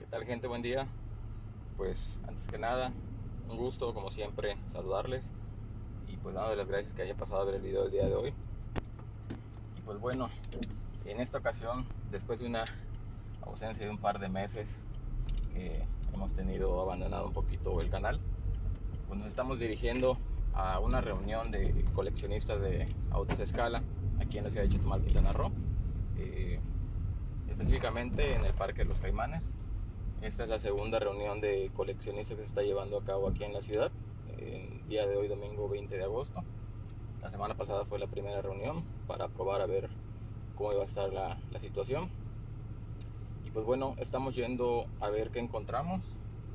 ¿Qué tal gente? Buen día. Pues antes que nada, un gusto como siempre saludarles y pues dando las gracias que haya pasado a ver el video del día de hoy. Y pues bueno, en esta ocasión, después de una ausencia de un par de meses que hemos tenido abandonado un poquito el canal, pues nos estamos dirigiendo a una reunión de coleccionistas de autos a escala aquí en la ciudad de Chetumal, Quintana Roo. Eh, específicamente en el Parque de los Caimanes. Esta es la segunda reunión de coleccionistas que se está llevando a cabo aquí en la ciudad, el día de hoy, domingo 20 de agosto. La semana pasada fue la primera reunión para probar a ver cómo iba a estar la, situación. Y pues bueno, estamos yendo a ver qué encontramos,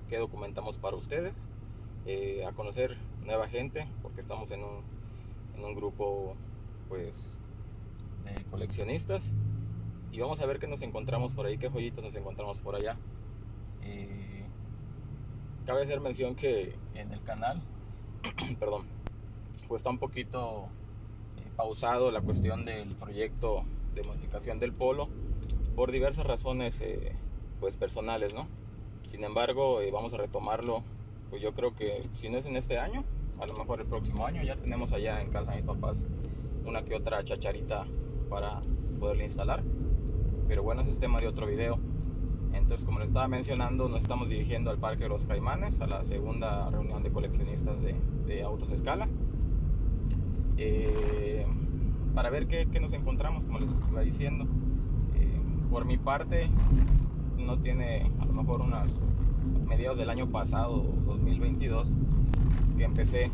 qué documentamos para ustedes, eh, a conocer nueva gente, porque estamos en un, en un grupo pues de coleccionistas y vamos a ver qué nos encontramos por ahí, qué joyitas nos encontramos por allá. Eh, cabe hacer mención que en el canal, perdón, pues está un poquito eh, pausado la cuestión del proyecto de modificación del polo por diversas razones eh, pues personales, ¿no? Sin embargo, eh, vamos a retomarlo, pues yo creo que si no es en este año, a lo mejor el próximo año, ya tenemos allá en casa de mis papás una que otra chacharita para poderle instalar. Pero bueno, ese es tema de otro video. Entonces, como les estaba mencionando, nos estamos dirigiendo al Parque de los Caimanes, a la segunda reunión de coleccionistas de, de autos escala. Eh, para ver qué, nos encontramos, como les iba diciendo. Eh, por mi parte, no tiene a lo mejor unas mediados del año pasado, 2022, que empecé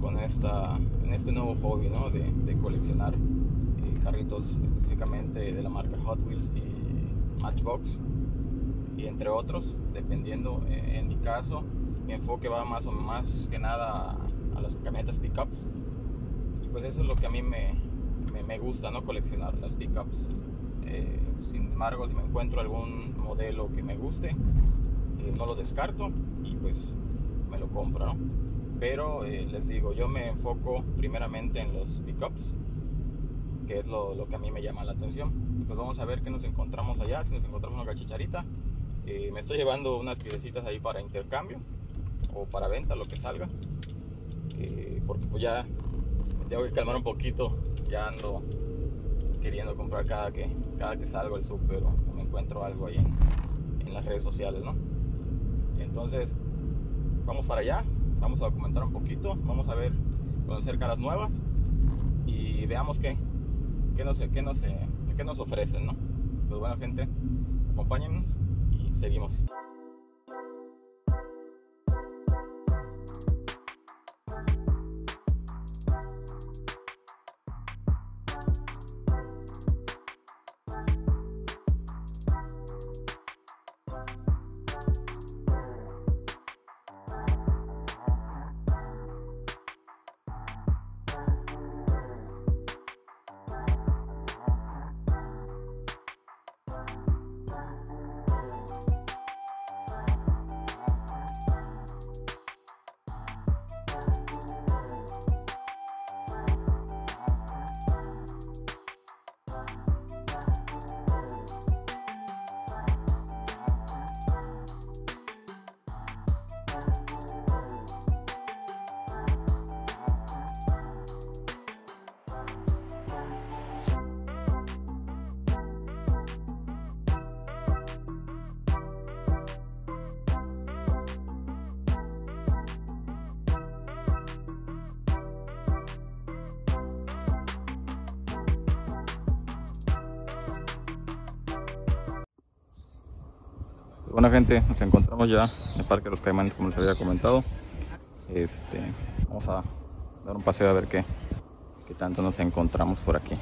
con esta, en este nuevo hobby ¿no? de, de, coleccionar eh, carritos específicamente de la marca Hot Wheels y Matchbox entre otros, dependiendo eh, en mi caso, mi enfoque va más o más que nada a, las camionetas pickups y pues eso es lo que a mí me, me, me gusta, ¿no? coleccionar las pickups. Eh, sin embargo, si me encuentro algún modelo que me guste, eh, no lo descarto y pues me lo compro, ¿no? Pero eh, les digo, yo me enfoco primeramente en los pickups, que es lo, lo, que a mí me llama la atención. Y pues vamos a ver qué nos encontramos allá, si nos encontramos una gachicharita. Eh, me estoy llevando unas piecitas ahí para intercambio o para venta, lo que salga. Eh, porque pues ya tengo que calmar un poquito, ya ando queriendo comprar cada que, cada que salgo al súper o me encuentro algo ahí en, las redes sociales, ¿no? Entonces, vamos para allá, vamos a documentar un poquito, vamos a ver, conocer caras nuevas y veamos qué, qué, nos, qué, nos, qué nos ofrecen, ¿no? Pues bueno, gente, acompáñennos seguimos. Bueno gente, nos encontramos ya en el Parque de los Caimanes como les había comentado. Este, vamos a dar un paseo a ver qué, qué tanto nos encontramos por aquí.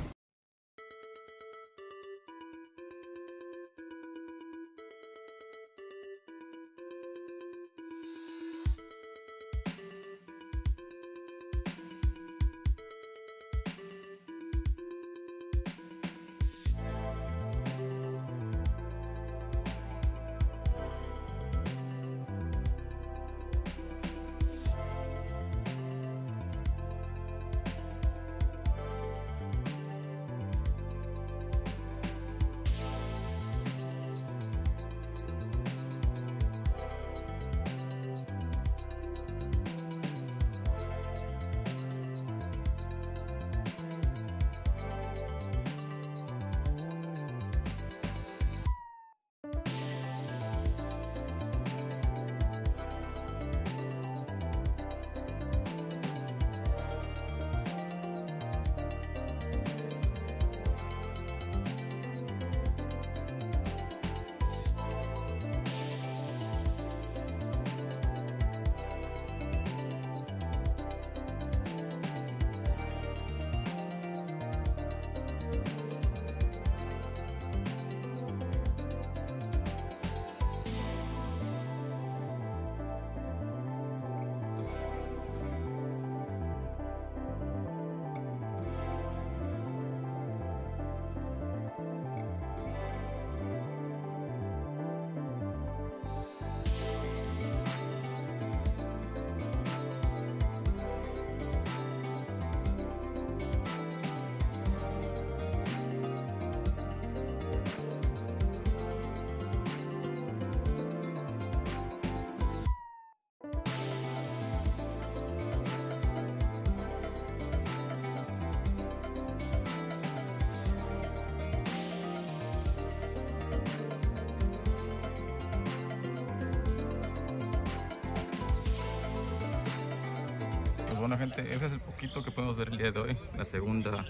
Bueno gente, ese es el poquito que podemos ver el día de hoy, la segunda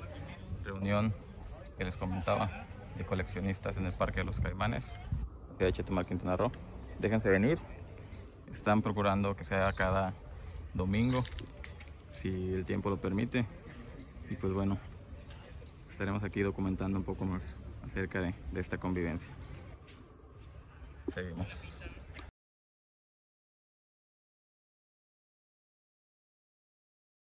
reunión que les comentaba de coleccionistas en el Parque de los Caimanes, de Chetumal, Quintana Roo. Déjense venir, están procurando que sea cada domingo, si el tiempo lo permite. Y pues bueno, estaremos aquí documentando un poco más acerca de, de esta convivencia. Seguimos.